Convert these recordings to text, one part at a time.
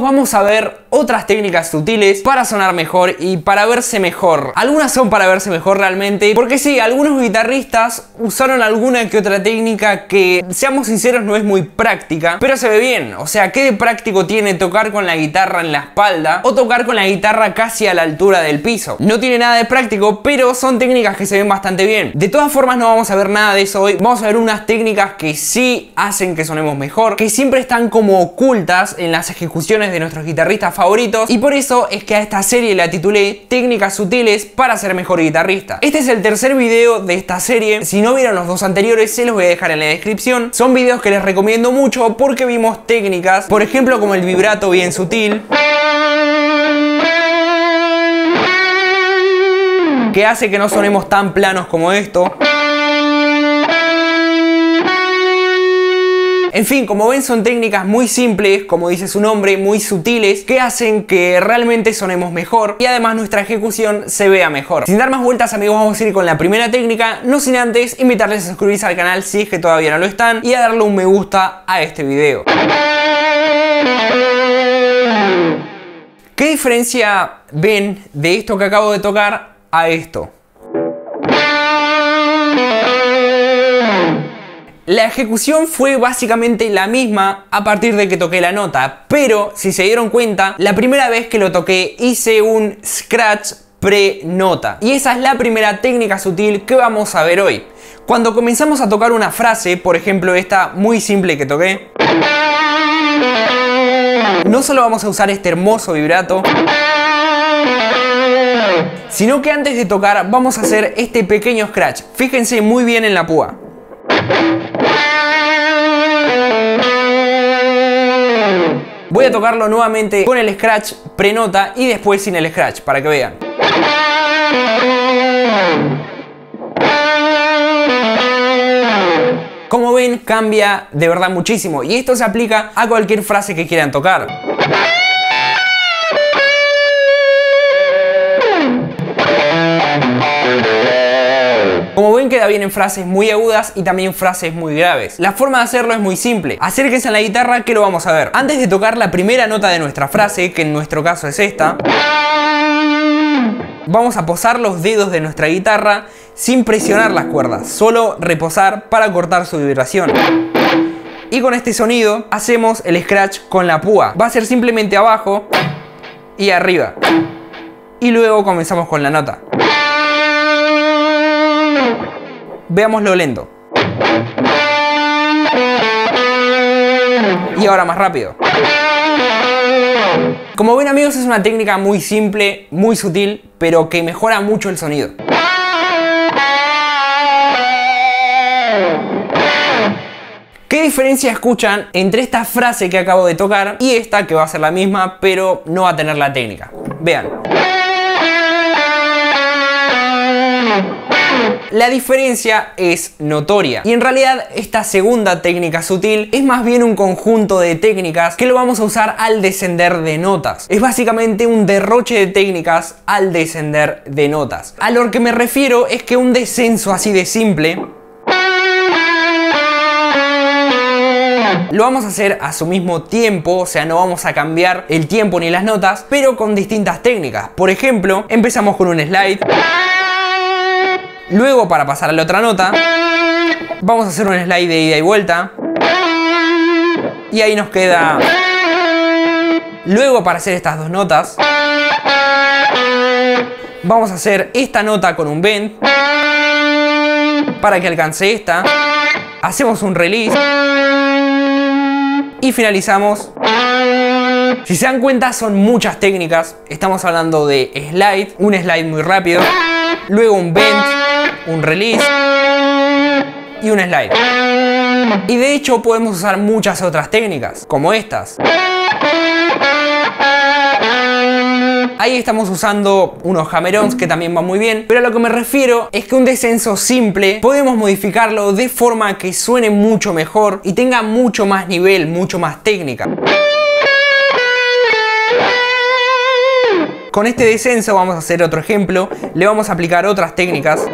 vamos a ver otras técnicas sutiles para sonar mejor y para verse mejor. Algunas son para verse mejor realmente, porque sí, algunos guitarristas usaron alguna que otra técnica que, seamos sinceros, no es muy práctica, pero se ve bien. O sea, ¿qué de práctico tiene tocar con la guitarra en la espalda o tocar con la guitarra casi a la altura del piso? No tiene nada de práctico, pero son técnicas que se ven bastante bien. De todas formas, no vamos a ver nada de eso hoy. Vamos a ver unas técnicas que sí hacen que sonemos mejor, que siempre están como ocultas en las ejecuciones de nuestros guitarristas favoritos y por eso es que a esta serie la titulé Técnicas sutiles para ser mejor guitarrista. Este es el tercer video de esta serie, si no vieron los dos anteriores se los voy a dejar en la descripción. Son videos que les recomiendo mucho porque vimos técnicas, por ejemplo como el vibrato bien sutil. que hace que no sonemos tan planos como esto. En fin, como ven son técnicas muy simples, como dice su nombre, muy sutiles, que hacen que realmente sonemos mejor y además nuestra ejecución se vea mejor. Sin dar más vueltas amigos, vamos a ir con la primera técnica, no sin antes invitarles a suscribirse al canal si es que todavía no lo están y a darle un me gusta a este video. ¿Qué diferencia ven de esto que acabo de tocar a esto? La ejecución fue básicamente la misma a partir de que toqué la nota, pero si se dieron cuenta, la primera vez que lo toqué hice un scratch pre-nota. Y esa es la primera técnica sutil que vamos a ver hoy. Cuando comenzamos a tocar una frase, por ejemplo esta muy simple que toqué, no solo vamos a usar este hermoso vibrato, sino que antes de tocar vamos a hacer este pequeño scratch. Fíjense muy bien en la púa. Voy a tocarlo nuevamente con el scratch prenota y después sin el scratch, para que vean. Como ven, cambia de verdad muchísimo y esto se aplica a cualquier frase que quieran tocar. Como ven queda bien en frases muy agudas y también frases muy graves. La forma de hacerlo es muy simple. Acérquense a la guitarra que lo vamos a ver. Antes de tocar la primera nota de nuestra frase, que en nuestro caso es esta, vamos a posar los dedos de nuestra guitarra sin presionar las cuerdas, solo reposar para cortar su vibración. Y con este sonido hacemos el scratch con la púa. Va a ser simplemente abajo y arriba. Y luego comenzamos con la nota. Veámoslo lento. Y ahora más rápido. Como ven amigos es una técnica muy simple, muy sutil, pero que mejora mucho el sonido. ¿Qué diferencia escuchan entre esta frase que acabo de tocar y esta que va a ser la misma, pero no va a tener la técnica? Vean. La diferencia es notoria y en realidad esta segunda técnica sutil es más bien un conjunto de técnicas que lo vamos a usar al descender de notas. Es básicamente un derroche de técnicas al descender de notas. A lo que me refiero es que un descenso así de simple Lo vamos a hacer a su mismo tiempo, o sea, no vamos a cambiar el tiempo ni las notas, pero con distintas técnicas. Por ejemplo, empezamos con un slide. Luego, para pasar a la otra nota, vamos a hacer un slide de ida y vuelta. Y ahí nos queda... Luego, para hacer estas dos notas, vamos a hacer esta nota con un bend. Para que alcance esta. Hacemos un release. Y finalizamos. Si se dan cuenta, son muchas técnicas. Estamos hablando de slide, un slide muy rápido, luego un bend, un release y un slide. Y de hecho podemos usar muchas otras técnicas, como estas. Ahí estamos usando unos hammerons que también van muy bien, pero a lo que me refiero es que un descenso simple podemos modificarlo de forma que suene mucho mejor y tenga mucho más nivel, mucho más técnica. Con este descenso vamos a hacer otro ejemplo, le vamos a aplicar otras técnicas.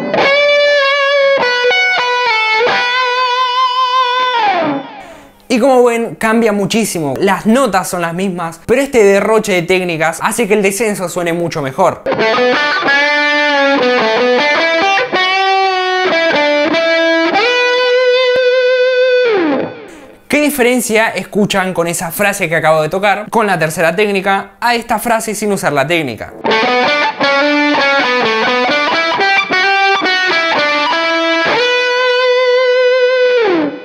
Y como ven, cambia muchísimo. Las notas son las mismas, pero este derroche de técnicas hace que el descenso suene mucho mejor. ¿Qué diferencia escuchan con esa frase que acabo de tocar, con la tercera técnica, a esta frase sin usar la técnica?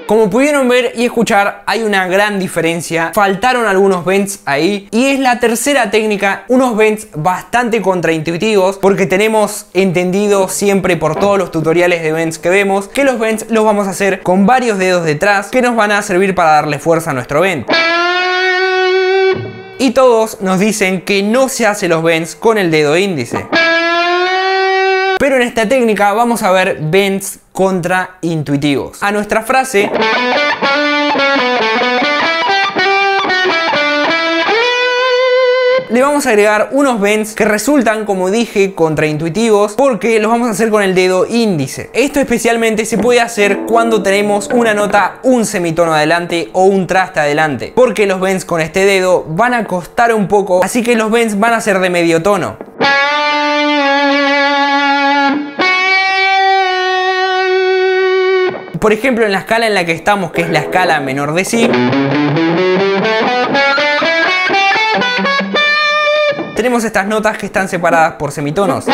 Como pudieron ver y escuchar, hay una gran diferencia. Faltaron algunos bends ahí. Y es la tercera técnica, unos bends bastante contraintuitivos, porque tenemos entendido siempre por todos los tutoriales de bends que vemos, que los bends los vamos a hacer con varios dedos detrás, que nos van a servir para darle fuerza a nuestro bend. Y todos nos dicen que no se hace los bends con el dedo índice. Pero en esta técnica vamos a ver bends contraintuitivos. A nuestra frase... le vamos a agregar unos bends que resultan, como dije, contraintuitivos porque los vamos a hacer con el dedo índice. Esto especialmente se puede hacer cuando tenemos una nota un semitono adelante o un traste adelante porque los bends con este dedo van a costar un poco, así que los bends van a ser de medio tono. Por ejemplo, en la escala en la que estamos, que es la escala menor de Si, tenemos estas notas que están separadas por semitonos.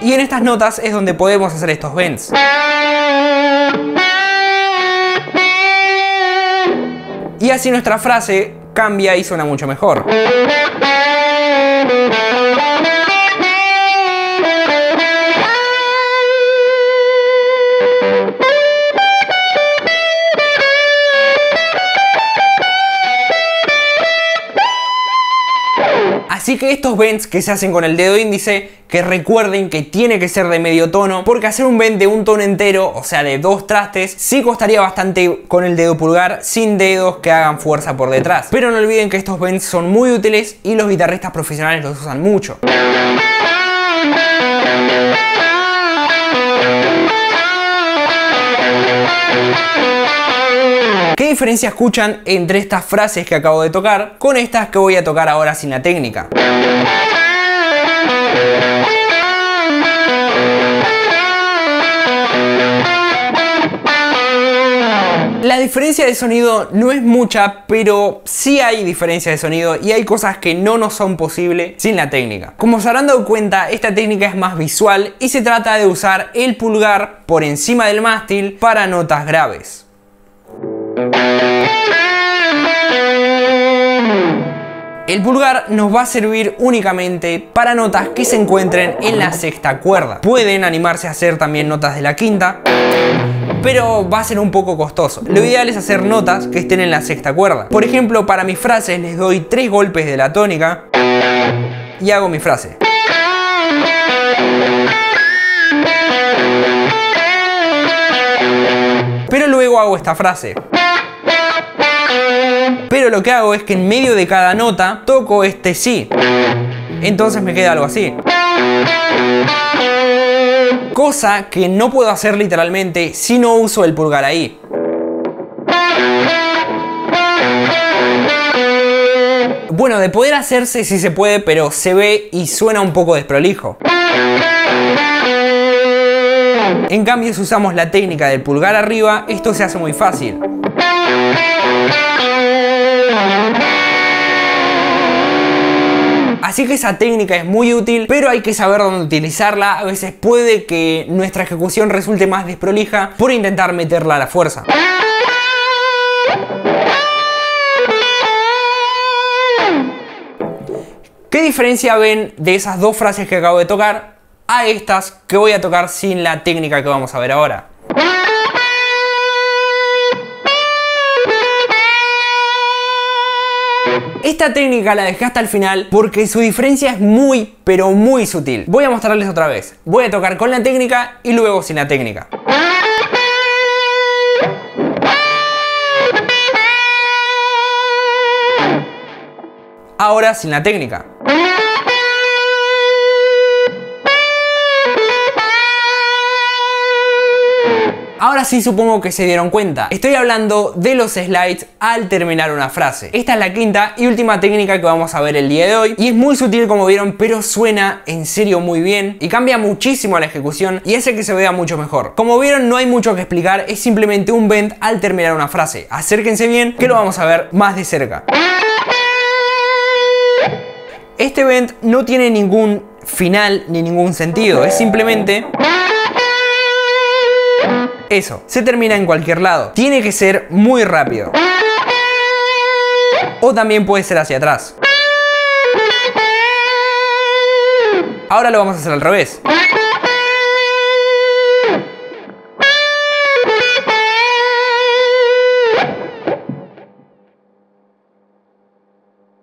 Y en estas notas es donde podemos hacer estos bends. Y así nuestra frase cambia y suena mucho mejor. Así que estos bends que se hacen con el dedo índice, que recuerden que tiene que ser de medio tono, porque hacer un bend de un tono entero, o sea de dos trastes, sí costaría bastante con el dedo pulgar, sin dedos que hagan fuerza por detrás. Pero no olviden que estos bends son muy útiles y los guitarristas profesionales los usan mucho. Diferencia escuchan entre estas frases que acabo de tocar con estas que voy a tocar ahora sin la técnica? La diferencia de sonido no es mucha, pero sí hay diferencia de sonido y hay cosas que no nos son posibles sin la técnica. Como se habrán dado cuenta, esta técnica es más visual y se trata de usar el pulgar por encima del mástil para notas graves. El pulgar nos va a servir únicamente para notas que se encuentren en la sexta cuerda. Pueden animarse a hacer también notas de la quinta, pero va a ser un poco costoso. Lo ideal es hacer notas que estén en la sexta cuerda. Por ejemplo, para mis frases les doy tres golpes de la tónica y hago mi frase. Pero luego hago esta frase. Pero lo que hago es que en medio de cada nota toco este sí. Entonces me queda algo así. Cosa que no puedo hacer literalmente si no uso el pulgar ahí. Bueno, de poder hacerse sí se puede, pero se ve y suena un poco desprolijo. En cambio, si usamos la técnica del pulgar arriba, esto se hace muy fácil. Así que esa técnica es muy útil, pero hay que saber dónde utilizarla. A veces puede que nuestra ejecución resulte más desprolija por intentar meterla a la fuerza. ¿Qué diferencia ven de esas dos frases que acabo de tocar a estas que voy a tocar sin la técnica que vamos a ver ahora? Esta técnica la dejé hasta el final porque su diferencia es muy, pero muy sutil. Voy a mostrarles otra vez. Voy a tocar con la técnica y luego sin la técnica. Ahora sin la técnica. Ahora sí supongo que se dieron cuenta. Estoy hablando de los slides al terminar una frase. Esta es la quinta y última técnica que vamos a ver el día de hoy. Y es muy sutil como vieron, pero suena en serio muy bien y cambia muchísimo la ejecución y hace que se vea mucho mejor. Como vieron, no hay mucho que explicar, es simplemente un bend al terminar una frase. Acérquense bien que lo vamos a ver más de cerca. Este bend no tiene ningún final ni ningún sentido, es simplemente... Eso, se termina en cualquier lado. Tiene que ser muy rápido. O también puede ser hacia atrás. Ahora lo vamos a hacer al revés.